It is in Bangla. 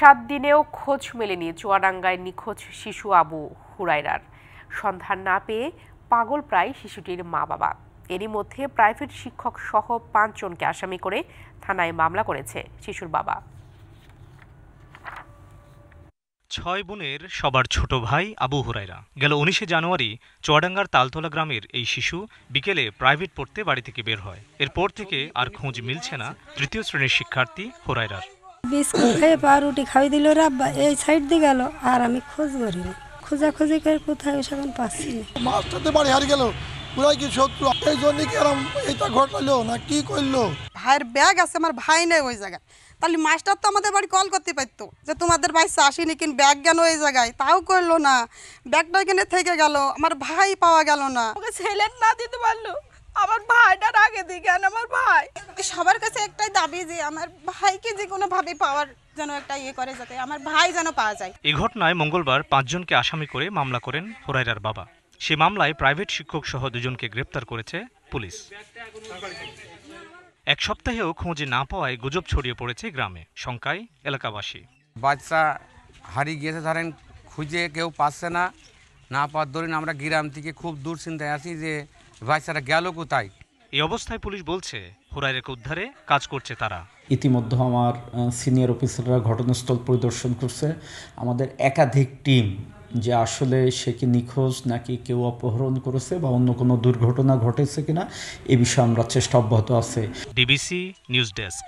সাত দিনেও খোঁজ মেলেনি চুয়াডাঙ্গায় নিখোঁজ শিশু আবু হুরাইরার সন্ধান না পেয়ে পাগল প্রায় শিশুটির মা বাবা। এরই মধ্যে প্রাইভেট শিক্ষক সহ পাঁচজনকে আসামি করে থানায় মামলা করেছে শিশুর বাবা। ছয় বোনের সবার ছোট ভাই আবু হুরাইরা গেল উনিশে জানুয়ারি চুয়াডাঙ্গার তালতলা গ্রামের এই শিশু বিকেলে প্রাইভেট পড়তে বাড়ি থেকে বের হয়। এরপর থেকে আর খোঁজ মিলছে না তৃতীয় শ্রেণির শিক্ষার্থী হুরাইরার বিস্কুট খেয়ে পাউরুটি খাওয়াই দিল রাব্বা এই সাইড দিয়ে গেল। আর আমি খোঁজ করিনি। খোঁজাখুঁজি করে কোথায় সেখানে পাচ্ছি না। মাস্টারদের বাড়ি হারিয়ে গেল। পুরাই কি শত্রু? এই জন্য কি এরম এটা ঘটলো না কি করল? ভাইয়ের ব্যাগ আছে আমার ভাই নেই ওই জায়গায়। তাহলে মাস্টার তো আমাদের বাড়ি কল করতে পারতো যে তোমাদের বাচ্চা আসেনি কিন ব্যাগ কেন ওই জায়গায়? তাও করল না। ব্যাগটা এখানে থেকে গেল আমার ভাই পাওয়া গেল না। ওকে ছেলের না দিতে পারল আমার ভাইটার আগে দিকে ভাই সবার কাছে একটাই দাবি যে আমার ভাইকে যে কোনোভাবে পাওয়ার যেন একটা ইয়ে করে যাতে আমার ভাই যেন পাওয়া যায়। এই ঘটনায় মঙ্গলবার পাঁচজনকে আসামি করে মামলা করেন হুরাইরার বাবা। সে মামলায় প্রাইভেট শিক্ষক সহ দুজনকে গ্রেপ্তার করেছে পুলিশ। এক সপ্তাহেও খোঁজে না পাওয়ায় গুজব ছড়িয়ে পড়েছে গ্রামে শঙ্কায় এলাকাবাসী। বাচ্চা হারিয়ে গিয়েছে ধরেন খুঁজে কেউ পাচ্ছে না না পাওয়ার দরুন আমরা গ্রাম থেকে খুব দূর চিন্তায় আছি যে বাচ্চাটা গেল কোথায়? এই অবস্থায় পুলিশ বলছে হুরাইরাকে উদ্ধারে কাজ করছে তারা। ইতিমধ্যে আমার সিনিয়র অফিসাররা ঘটনাস্থল পরিদর্শন করছে। আমাদের একাধিক টিম যে আসলে সে কি নিখোঁজ নাকি কেউ অপহরণ করেছে বা অন্য কোনো দুর্ঘটনা ঘটেছে কিনা এ বিষয়ে আমরা চেষ্টা অব্যাহত আছে। DBC news desk.